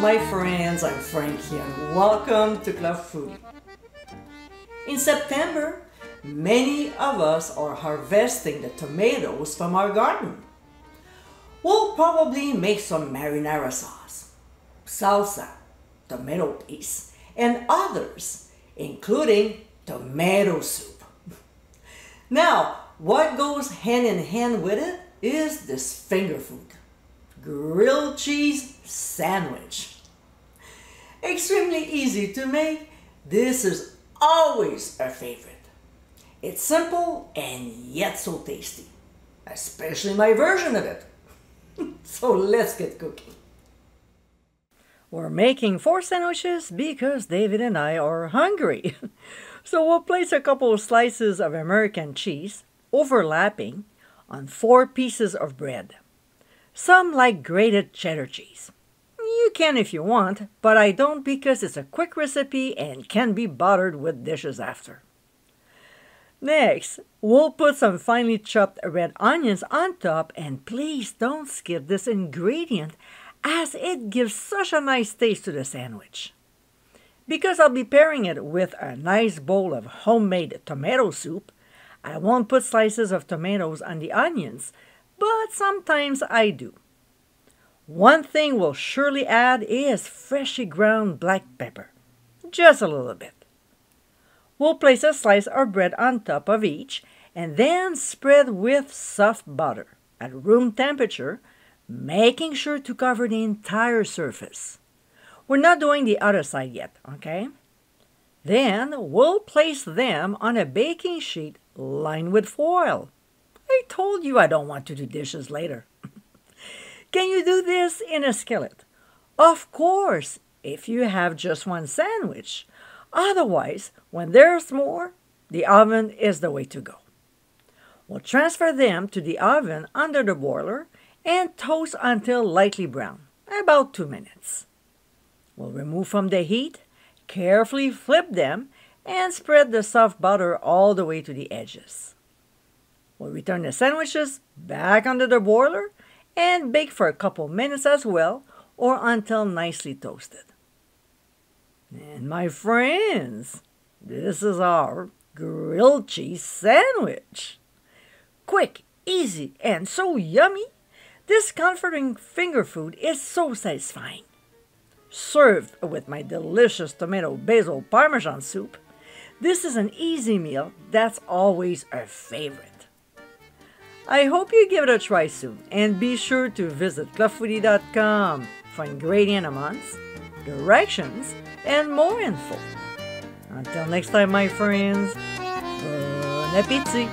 my friends, I'm Frankie and welcome to Club Foody. In September, many of us are harvesting the tomatoes from our garden. We'll probably make some marinara sauce, salsa, tomato paste, and others, including tomato soup. Now, what goes hand in hand with it is this finger food grilled cheese sandwich. Extremely easy to make, this is always a favorite. It's simple and yet so tasty, especially my version of it. so let's get cooking. We're making four sandwiches because David and I are hungry. so we'll place a couple of slices of American cheese, overlapping, on four pieces of bread. Some like grated cheddar cheese. You can if you want, but I don't because it's a quick recipe and can be buttered with dishes after. Next, we'll put some finely chopped red onions on top and please don't skip this ingredient as it gives such a nice taste to the sandwich. Because I'll be pairing it with a nice bowl of homemade tomato soup, I won't put slices of tomatoes on the onions, but sometimes I do. One thing we'll surely add is freshly ground black pepper, just a little bit. We'll place a slice of bread on top of each and then spread with soft butter at room temperature, making sure to cover the entire surface. We're not doing the other side yet, okay? Then we'll place them on a baking sheet lined with foil. Told you I don't want to do dishes later. Can you do this in a skillet? Of course, if you have just one sandwich. Otherwise, when there's more, the oven is the way to go. We'll transfer them to the oven under the boiler and toast until lightly brown, about two minutes. We'll remove from the heat, carefully flip them, and spread the soft butter all the way to the edges. We'll return the sandwiches back under the boiler and bake for a couple minutes as well or until nicely toasted. And my friends, this is our grilled cheese sandwich. Quick, easy, and so yummy. This comforting finger food is so satisfying. Served with my delicious tomato basil parmesan soup, this is an easy meal that's always a favorite. I hope you give it a try soon and be sure to visit clubfoody.com for ingredient amounts, directions, and more info. Until next time, my friends, bon appetit!